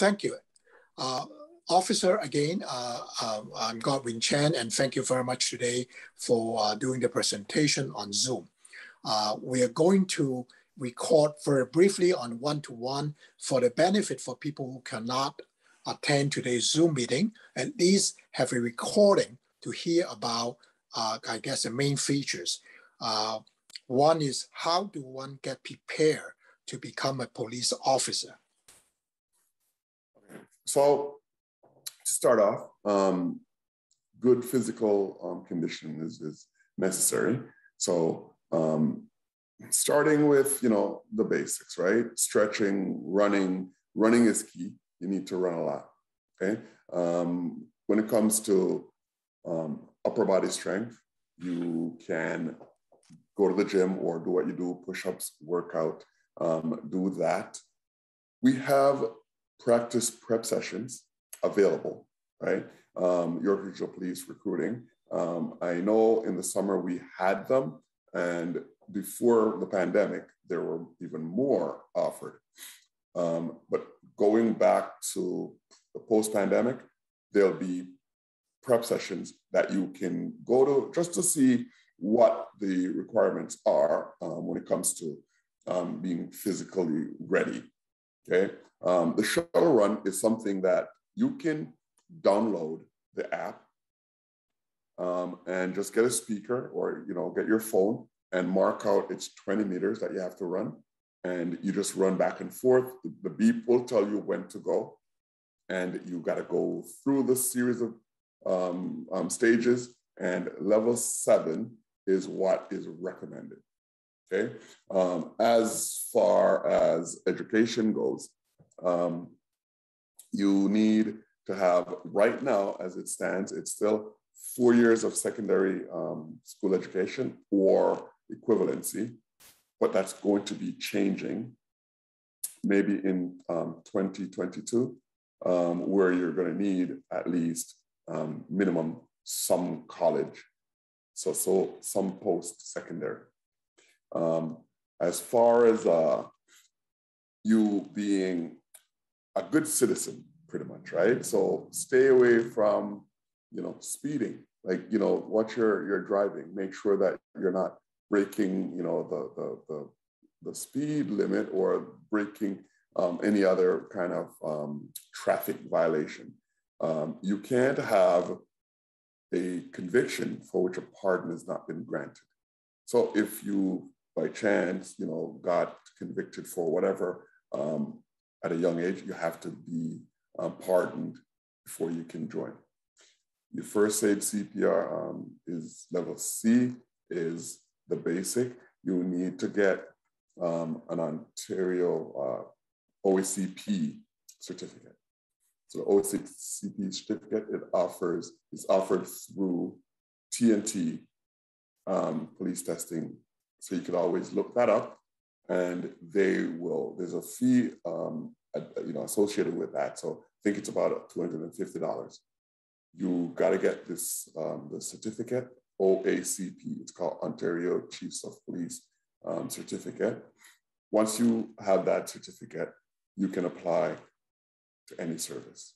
thank you. Uh, officer, again, uh, um, I'm Godwin Chan, and thank you very much today for uh, doing the presentation on Zoom. Uh, we are going to record very briefly on one-to-one for the benefit for people who cannot attend today's Zoom meeting, at least have a recording to hear about, uh, I guess, the main features. Uh, one is how do one get prepared to become a police officer? So to start off, um, good physical um, condition is, is necessary. So um, starting with, you know, the basics, right? Stretching, running, running is key. You need to run a lot, okay? Um, when it comes to um, upper body strength, you can go to the gym or do what you do, push-ups, workout, um, do that. We have practice prep sessions available, right? Um, York Regional Police recruiting. Um, I know in the summer we had them, and before the pandemic, there were even more offered. Um, but going back to the post pandemic, there'll be prep sessions that you can go to just to see what the requirements are um, when it comes to um, being physically ready. Okay, um, the shuttle run is something that you can download the app um, and just get a speaker or you know get your phone and mark out it's 20 meters that you have to run and you just run back and forth. The beep will tell you when to go, and you got to go through the series of um, um, stages. And level seven is what is recommended. Okay. Um, as far as education goes, um, you need to have right now, as it stands, it's still four years of secondary um, school education or equivalency, but that's going to be changing maybe in um, 2022, um, where you're going to need at least um, minimum some college so, so some post-secondary. Um, as far as uh, you being a good citizen, pretty much, right? So stay away from, you know, speeding. Like, you know, watch your your driving. Make sure that you're not breaking, you know, the the the, the speed limit or breaking um, any other kind of um, traffic violation. Um, you can't have a conviction for which a pardon has not been granted. So if you, by chance, you know, got convicted for whatever um, at a young age, you have to be um, pardoned before you can join. Your first aid CPR um, is level C, is the basic. You need to get um, an Ontario uh, OACP certificate. So the OACP certificate, it offers, is offered through TNT um, police testing. So you can always look that up and they will, there's a fee um, you know, associated with that. So I think it's about $250. You got to get this um, the certificate, OACP. It's called Ontario Chiefs of Police um, certificate. Once you have that certificate, you can apply to any service.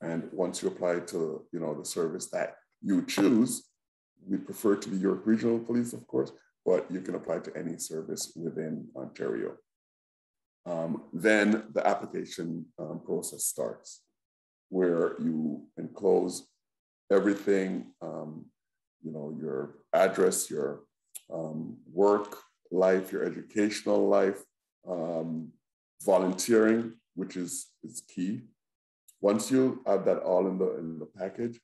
And once you apply to you know the service that you choose, we prefer to be York Regional Police, of course, but you can apply to any service within Ontario. Um, then the application um, process starts, where you enclose everything, um, you know, your address, your um, work life, your educational life, um, volunteering, which is, is key. Once you have that all in the, in the package,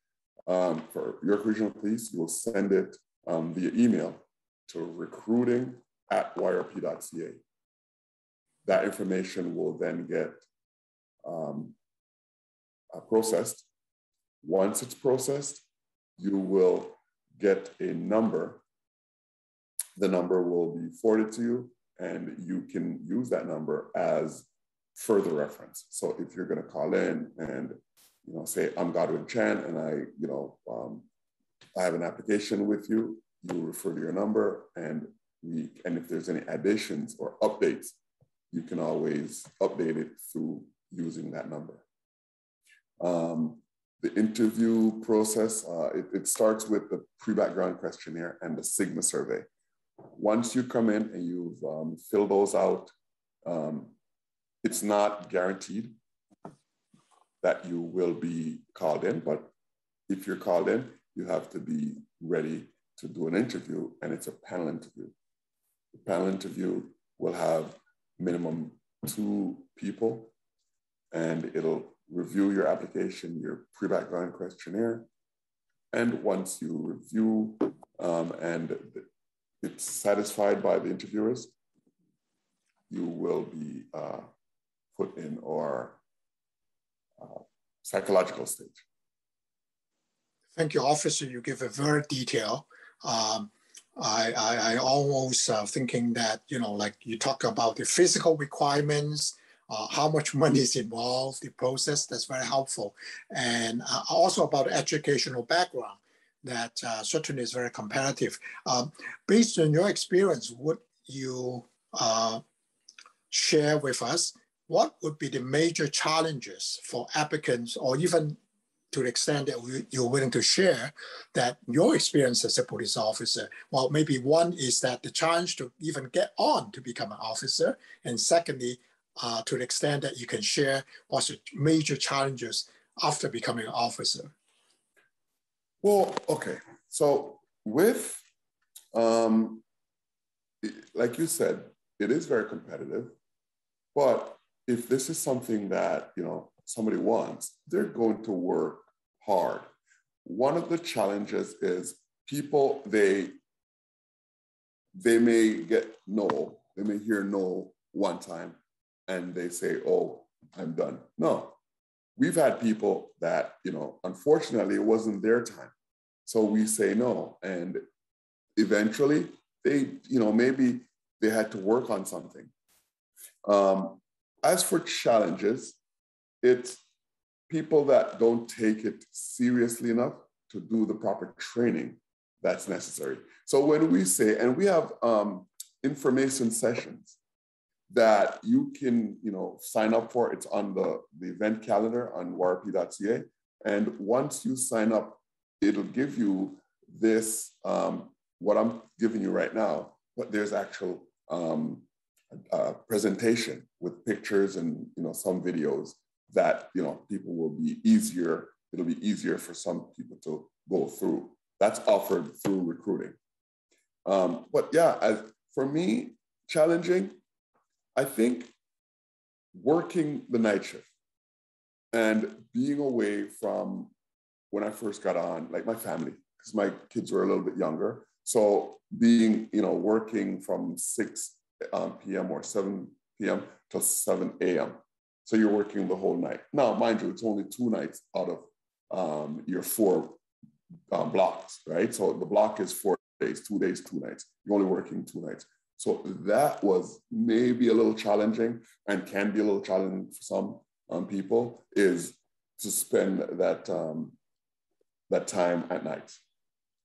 um, for York Regional Police, you will send it via email to recruiting at yrp.ca. That information will then get um, uh, processed. Once it's processed, you will get a number. The number will be forwarded to you, and you can use that number as further reference. So if you're going to call in and you know say I'm Godwin Chan and I you know um, I have an application with you, you refer to your number and we and if there's any additions or updates, you can always update it through using that number. Um, the interview process, uh, it, it, starts with the pre-background questionnaire and the SIGMA survey. Once you come in and you've um, filled those out, um, it's not guaranteed that you will be called in, but if you're called in, you have to be ready to do an interview, and it's a panel interview. The panel interview will have minimum two people, and it'll review your application, your pre-background questionnaire, and once you review um, and it's satisfied by the interviewers, you will be uh, put in our uh, psychological stage. Thank you, officer. You give a very detailed. Um, I, I, I, almost uh, thinking that, you know, like you talk about the physical requirements, uh, how much money is involved, the process, that's very helpful. And uh, also about educational background that uh, certainly is very competitive. Um, based on your experience, would you uh, share with us what would be the major challenges for applicants or even to the extent that you're willing to share that your experience as a police officer. Well maybe one is that the challenge to even get on to become an officer and secondly uh, to the extent that you can share what's the major challenges after becoming an officer. Well okay. So with um, like you said it is very competitive but if this is something that you know somebody wants, they're going to work hard. One of the challenges is people they they may get no, they may hear no one time and they say, "Oh, I'm done." No. We've had people that, you know, unfortunately it wasn't their time. So we say no and eventually they, you know, maybe they had to work on something. Um, as for challenges, it's people that don't take it seriously enough to do the proper training that's necessary. So when we say, and we have um, information sessions that you can, you know, sign up for. It's on the, the event calendar on yrp.ca. And once you sign up, it'll give you this, um, what I'm giving you right now, but there's actual um, uh, presentation with pictures and you know some videos that you know people will be easier it'll be easier for some people to go through that's offered through recruiting um, but yeah as for me challenging i think working the night shift and being away from when i first got on like my family because my kids were a little bit younger so being you know working from 6 um, p.m. or 7 p.m. till 7 a.m. So you're working the whole night. Now, mind you, it's only two nights out of um, your four um, blocks, right? So the block is four days, two days, two nights. You're only working two nights. So that was maybe a little challenging and can be a little challenging for some um, people is to spend that um, that time at night.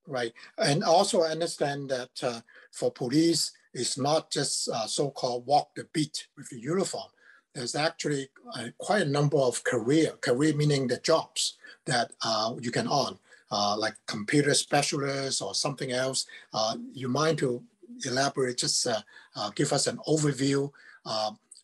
Right, and also I understand that uh, for police, it's not just uh, so-called walk the beat with the uniform. There's actually uh, quite a number of career, career meaning the jobs that uh, you can earn, uh, like computer specialist or something else. Uh, you mind to elaborate, just uh, give us an overview.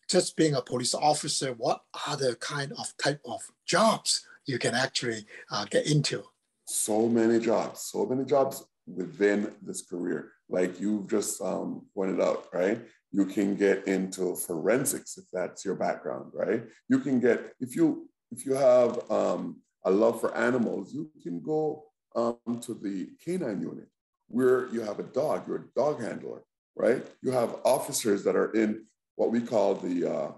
just being a police officer, what are the kind of type of jobs you can actually get into? So many jobs, so many jobs within this career like you've just um, pointed out, right? You can get into forensics if that's your background, right? You can get if you if you have um, a love for animals, you can go um, to the canine unit where you have a dog. You're a dog handler, right? You have officers that are in what we call the uh,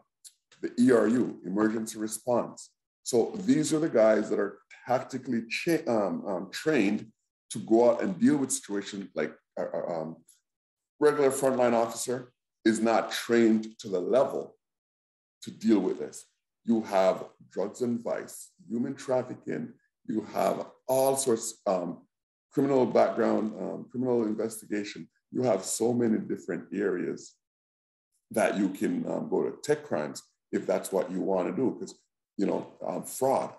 the ERU, emergency response. So these are the guys that are tactically um, um, trained to go out and deal with situations like um, regular frontline officer is not trained to the level to deal with this. You have drugs and vice, human trafficking, you have all sorts um, criminal background, um, criminal investigation. You have so many different areas that you can um, go to tech crimes. if that's what you want to do. Because, you know, um, fraud,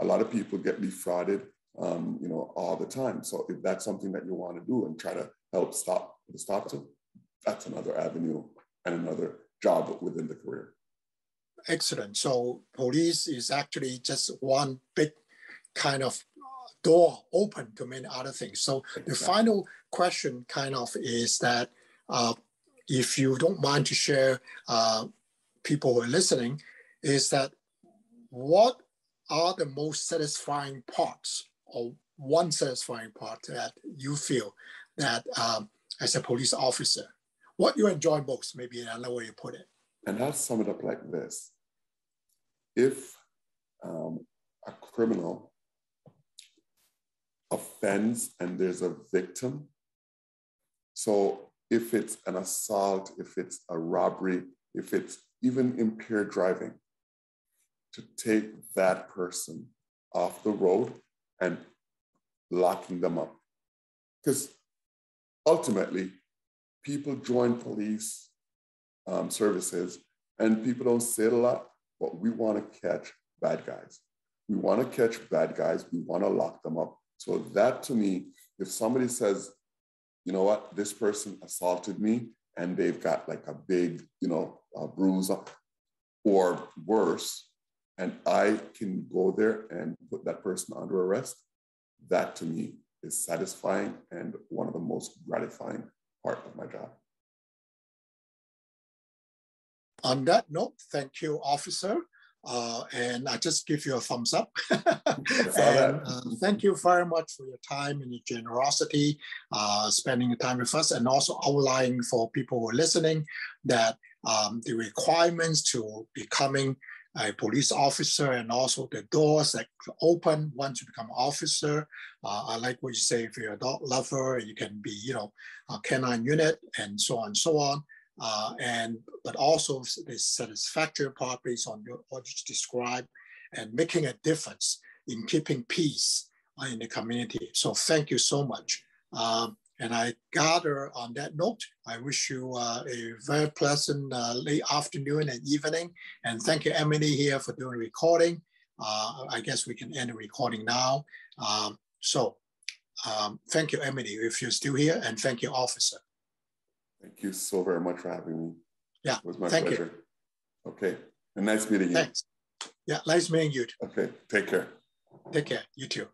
a lot of people get defrauded, um, you know, all the time. So if that's something that you want to do and try to help stop stop to, that's another avenue and another job within the career. Excellent. So police is actually just one big kind of door open to many other things. So the final question kind of is that uh, if you don't mind to share, uh, people who are listening, is that what are the most satisfying parts or one satisfying part that you feel that um, as a police officer, what you enjoy most, maybe another way you put it. And I'll sum it up like this. If um, a criminal offends and there's a victim, so if it's an assault, if it's a robbery, if it's even impaired driving, to take that person off the road and locking them up. Because ultimately, people join police um, services and people don't say it a lot, but we want to catch bad guys. We want to catch bad guys. We want to lock them up. So that to me, if somebody says, you know what, this person assaulted me and they've got like a big, you know, bruise or worse, and I can go there and put that person under arrest, that to me is satisfying and one of the most gratifying part of my job. On that note, thank you, officer. Uh, and I just give you a thumbs up. and uh, thank you very much for your time and your generosity, uh, spending the time with us, and also outlining for people who are listening that um, the requirements to becoming a police officer and also the doors that open once you become officer. Uh, I like what you say, if you're a dog lover, you can be, you know, a canine unit and so on and so on. Uh, and but also the satisfactory part based on your, what you described and making a difference in keeping peace uh, in the community. So thank you so much. Um, and I gather on that note, I wish you uh, a very pleasant uh, late afternoon and evening. And thank you, Emily, here for doing the recording. Uh, I guess we can end the recording now. Um, so um, thank you, Emily, if you're still here, and thank you, officer. Thank you so very much for having me. Yeah, it was my thank pleasure. You. Okay, and nice meeting you. Thanks. Yeah, nice meeting you. Okay, take care. Take care. You too.